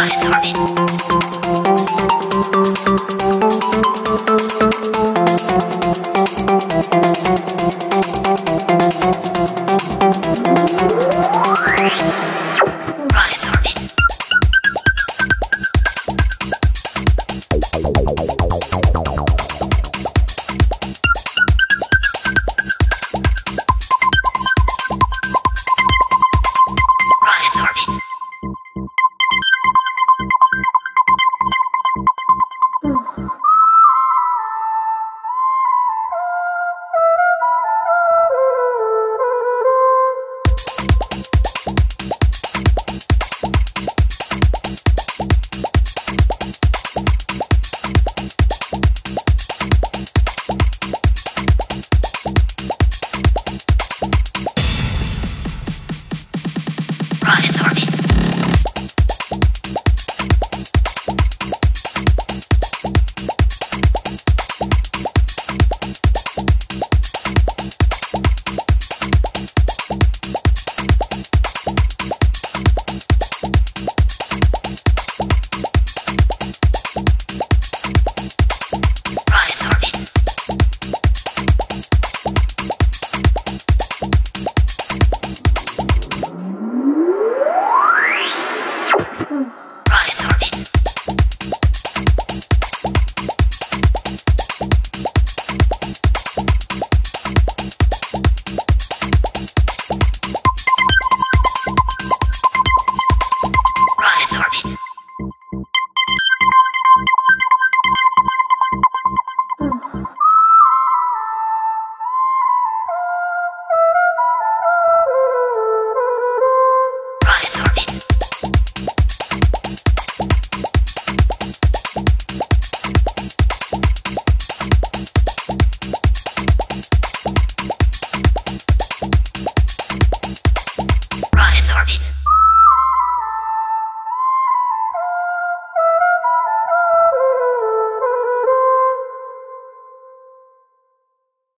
surprise. on.